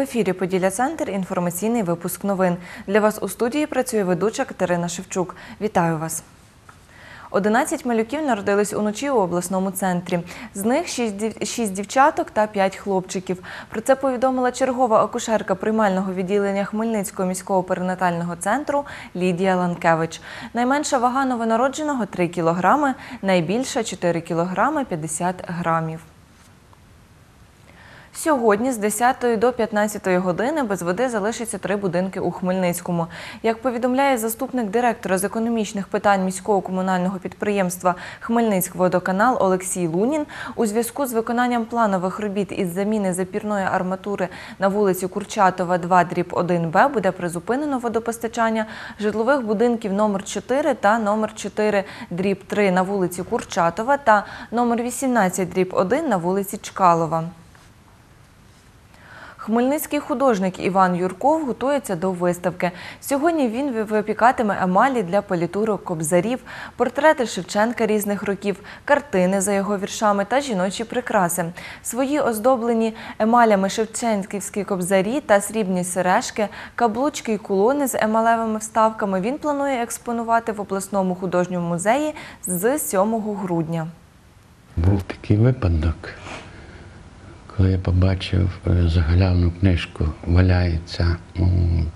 ефірі Поділля Центр. Інформаційний випуск новин. Для вас у студії працює ведуча Катерина Шевчук. Вітаю вас. 11 малюків народились уночі у обласному центрі. З них 6 дівчаток та 5 хлопчиків. Про це повідомила чергова акушерка приймального відділення Хмельницького міського перинатального центру Лідія Ланкевич. Найменша вага новонародженого 3 кілограми, найбільша 4 кілограми 50 грамів. Сьогодні з 10 до 15 години без води залишаться три будинки у Хмельницькому. Як повідомляє заступник директора з економічних питань міського комунального підприємства Хмельницькводоканал Олексій Лунін, у зв'язку з виконанням планових робіт із заміни запірної арматури на вулиці Курчатова 2 дріб 1Б буде призупинено водопостачання житлових будинків номер 4 та номер 4 дріб 3 на вулиці Курчатова та номер 18 дріб 1 на вулиці Чкалова. Хмельницький художник Іван Юрков готується до виставки. Сьогодні він випікатиме емалі для політурок кобзарів, портрети Шевченка різних років, картини за його віршами та жіночі прикраси. Свої оздоблені емалями шевченківські кобзарі та срібні сережки, каблучки й кулони з емалевими вставками він планує експонувати в обласному художньому музеї з 7 грудня. Був такий випадок, коли я побачив е, загалявну книжку, валяється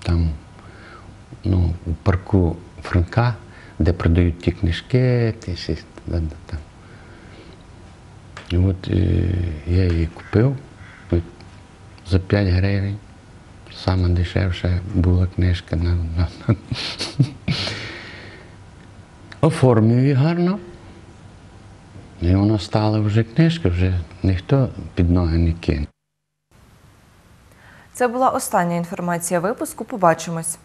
там ну, у парку Франка, де продають ті книжки, ті. І от е, я її купив за 5 гривень. Саме дешевша була книжка на. Оформив її гарно. І воно стало вже книжка, вже ніхто під ноги не кине. Це була остання інформація випуску. Побачимось.